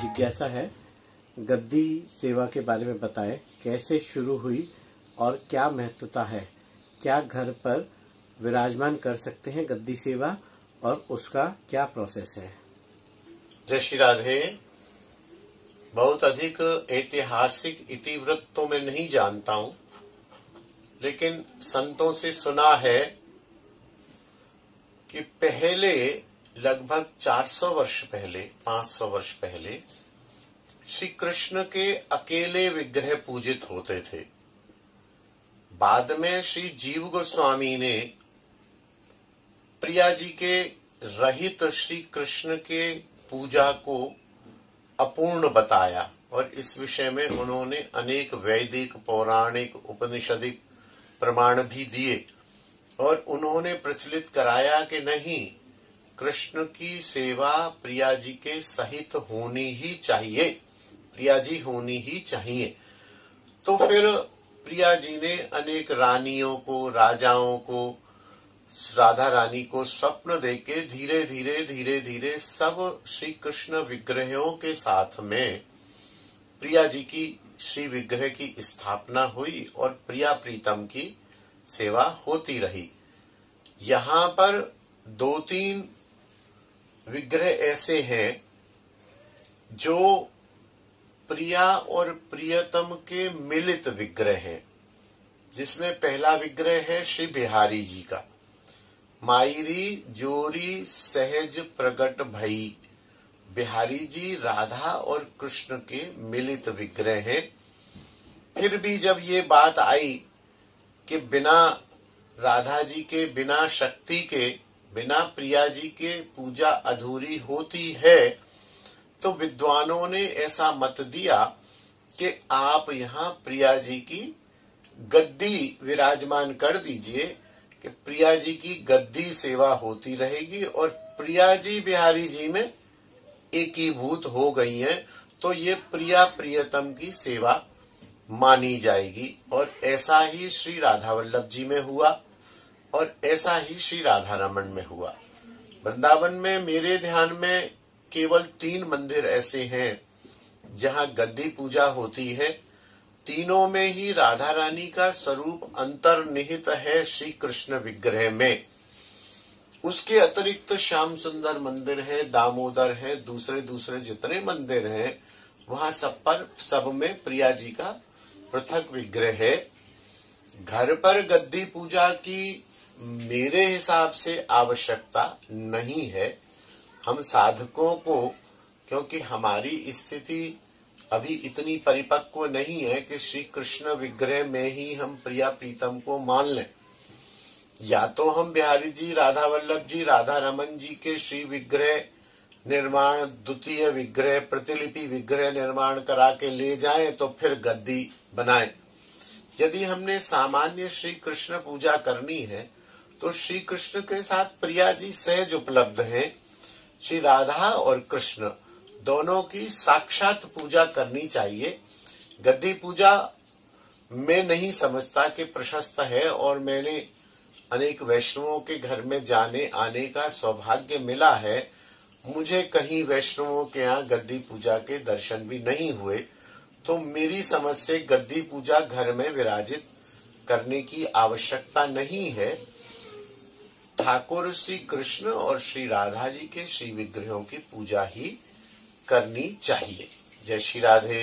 जिज्ञासा है, गद्दी सेवा के बारे में बताएँ, कैसे शुरू हुई और क्या महत्वता है? क्या घर पर विराजमान कर सकते हैं गद्दी सेवा और उसका क्या प्रोसेस है? जय श्री राधे। बहुत अधिक ऐतिहासिक इतिवृत्त तो मैं नहीं जानता हूँ। लेकिन संतों से सुना है कि पहले, लगभग 400 वर्ष पहले 500 वर्ष पहले श्री कृष्ण के अकेले विग्रह पूजित होते थे। बाद में श्री जीव गोस्वामी ने प्रिया जी के रहित श्री कृष्ण के पूजा को अपूर्ण बताया और इस विषय में उन्होंने अनेक वैदिक, पौराणिक, उपनिषदिक प्रमाण भी दिए और उन्होंने प्रचलित कराया कि नहीं, कृष्ण की सेवा प्रिया जी के सहित होनी ही चाहिए, प्रिया जी होनी ही चाहिए। तो फिर प्रिया जी ने अनेक रानियों को, राजाओं को, राधा रानी को स्वप्न देके धीरे धीरे धीरे धीरे सब श्री कृष्ण विग्रहों के साथ में प्रिया जी की श्री विग्रह की स्थापना हुई और प्रिया प्रीतम की सेवा होती रही। यहाँ पर दो तीन विग्रह ऐसे हैं जो प्रिया और प्रियतम के मिलित विग्रह हैं, जिसमें पहला विग्रह है श्री बिहारी जी का। मायरी, जोरी, सहज, प्रगट भई बिहारी जी, राधा और कृष्ण के मिलित विग्रह हैं। फिर भी जब ये बात आई कि बिना राधा जी के, बिना शक्ति के, बिना प्रिया जी के पूजा अधूरी होती है तो विद्वानों ने ऐसा मत दिया कि आप यहाँ प्रिया जी की गद्दी विराजमान कर दीजिए कि प्रिया जी की गद्दी सेवा होती रहेगी और प्रिया जी बिहारी जी में एकीभूत हो गई हैं तो ये प्रिया प्रियतम की सेवा मानी जाएगी। और ऐसा ही श्री राधा वल्लभ जी में हुआ, और ऐसा ही श्री राधा रमन में हुआ। वृंदावन में मेरे ध्यान में केवल तीन मंदिर ऐसे हैं, जहाँ गद्दी पूजा होती है। तीनों में ही राधा रानी का स्वरूप अंतर्निहित है श्री कृष्ण विग्रह में। उसके अतिरिक्त तो श्याम सुंदर मंदिर है, दामोदर है दूसरे दूसरे जितने मंदिर हैं, वहाँ सब पर, सब में प्रिया जी का पृथक विग्रह है। घर पर गद्दी पूजा की मेरे हिसाब से आवश्यकता नहीं है। हम साधकों को, क्योंकि हमारी स्थिति अभी इतनी परिपक्व नहीं है कि श्री कृष्ण विग्रह में ही हम प्रिया प्रीतम को मान लें। या तो हम बिहारी जी, राधा वल्लभ जी, राधा रमन जी के श्री विग्रह निर्माण, द्वितीय विग्रह, प्रतिलिपि विग्रह निर्माण करा के ले जाएँ तो फिर गद्दी बनाएँ। यदि हमने सामान्य श्री कृष्ण पूजा करनी है तो श्री कृष्ण के साथ प्रिया जी सहज उपलब्ध हैं। श्री राधा और कृष्ण दोनों की साक्षात पूजा करनी चाहिए। गद्दी पूजा मैं नहीं समझता कि प्रशस्त है, और मैंने अनेक वैष्णवों के घर में जाने आने का सौभाग्य मिला है, मुझे कहीं वैष्णवों के यहाँ गद्दी पूजा के दर्शन भी नहीं हुए तो मेरी समझ से गद्दी पूजा घर में विराजित करने की आवश्यकता नहीं है। ठाकुर श्री कृष्ण और श्री राधा जी के श्री विग्रहों की पूजा ही करनी चाहिए। जय श्री राधे।